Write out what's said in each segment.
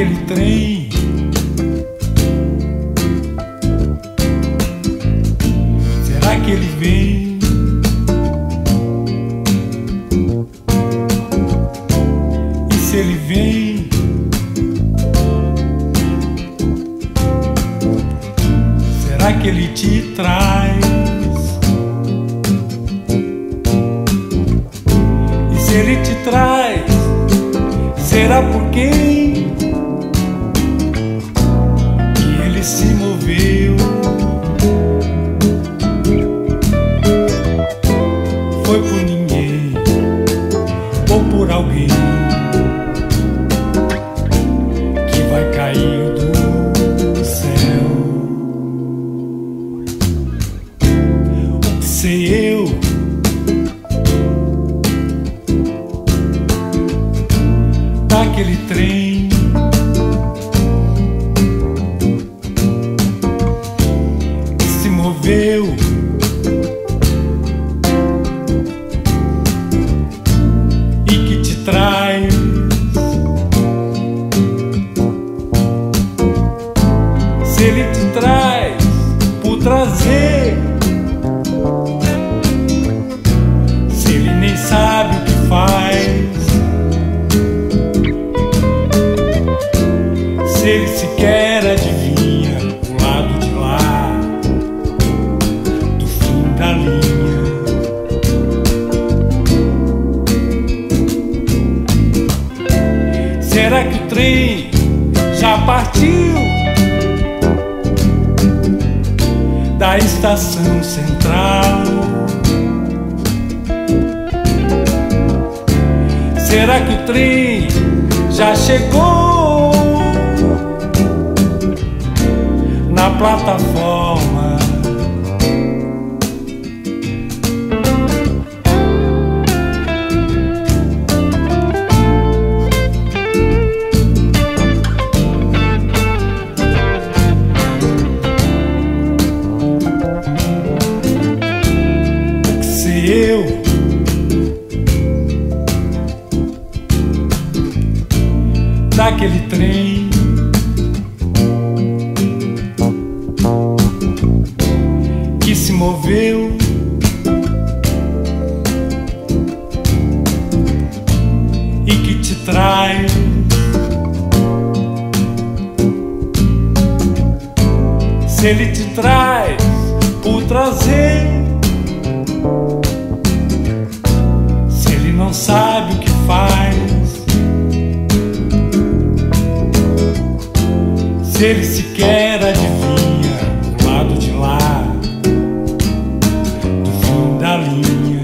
naquele trem. Será que ele vem? E se ele vem? Será que ele te traz? E se ele te traz? será por quem ele se moveu? Foi por ninguém ou por alguém que vai cair do céu. O que sei eu? Daquele trem. Ele te traz por trazer, se ele nem sabe o que faz, se ele sequer adivinha o lado de lá do fim da linha. Será que o trem já partiu da estação central? Será que o trem já chegou na plataforma? Eu. Daquele trem. Que se moveu. E que te traz se ele te traz por trazer se ele sequer adivinha o lado de lá do fim da linha.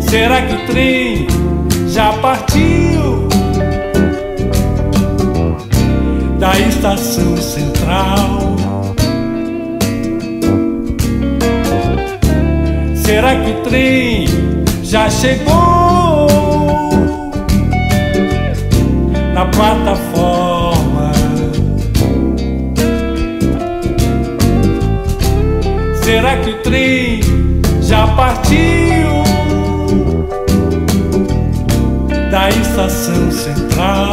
Será que o trem já partiu da estação central? Será que o trem já chegou na plataforma? Será que o trem já partiu da estação central?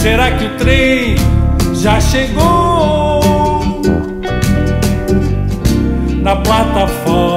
Será que o trem já chegou na plataforma?